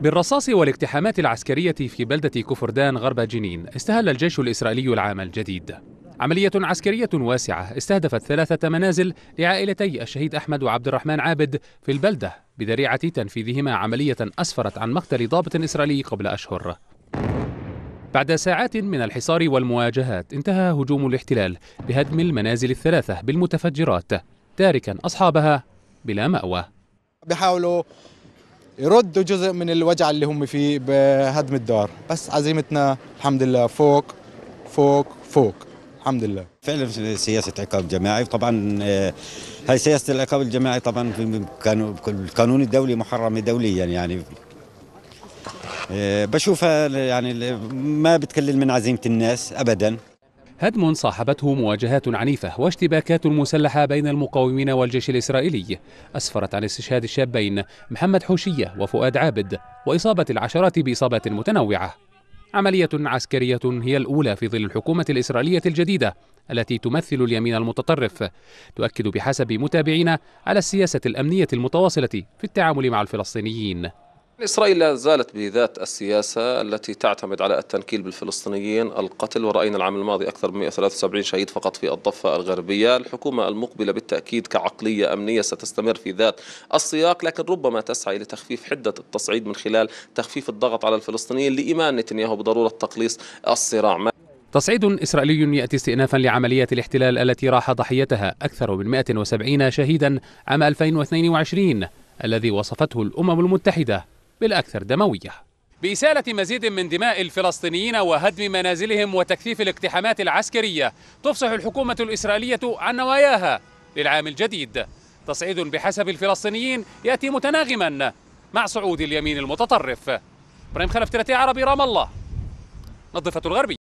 بالرصاص والاقتحامات العسكرية في بلدة كفردان غرب جنين استهل الجيش الإسرائيلي العام الجديد. عملية عسكرية واسعة استهدفت ثلاثة منازل لعائلتي الشهيد أحمد وعبد الرحمن عابد في البلدة بذريعة تنفيذهما عملية أسفرت عن مقتل ضابط إسرائيلي قبل أشهر. بعد ساعات من الحصار والمواجهات انتهى هجوم الاحتلال بهدم المنازل الثلاثة بالمتفجرات تاركا أصحابها بلا مأوى. بيحاولوا يردوا جزء من الوجع اللي هم فيه بهدم الدار. بس عزيمتنا الحمد لله فوق فوق فوق. الحمد لله. فعلا سياسة عقاب جماعي. طبعا آه، هاي سياسة العقاب الجماعي طبعا في القانون الدولي محرمه دوليا يعني. آه، بشوفها يعني ما بتقلل من عزيمة الناس ابدا. هدم صاحبته مواجهات عنيفة واشتباكات مسلحة بين المقاومين والجيش الإسرائيلي أسفرت عن استشهاد الشابين محمد حوشية وفؤاد عابد وإصابة العشرات بإصابات متنوعة. عملية عسكرية هي الأولى في ظل الحكومة الإسرائيلية الجديدة التي تمثل اليمين المتطرف تؤكد بحسب متابعين على السياسة الأمنية المتواصلة في التعامل مع الفلسطينيين. إسرائيل لا زالت بذات السياسة التي تعتمد على التنكيل بالفلسطينيين القتل ورأينا العام الماضي أكثر من 173 شهيد فقط في الضفة الغربية. الحكومة المقبلة بالتأكيد كعقلية أمنية ستستمر في ذات السياق لكن ربما تسعى لتخفيف حدة التصعيد من خلال تخفيف الضغط على الفلسطينيين لإيمان نتنياهو بضرورة تقليص الصراع. تصعيد إسرائيلي يأتي استئنافا لعملية الاحتلال التي راح ضحيتها أكثر من 170 شهيدا عام 2022 الذي وصفته الأمم المتحدة. بالأكثر دموية. بإسالة مزيد من دماء الفلسطينيين وهدم منازلهم وتكثيف الاقتحامات العسكرية تفصح الحكومة الإسرائيلية عن نواياها للعام الجديد. تصعيد بحسب الفلسطينيين يأتي متناغما مع صعود اليمين المتطرف. إبراهيم خلف عربي رام الله. نظفة الغربي.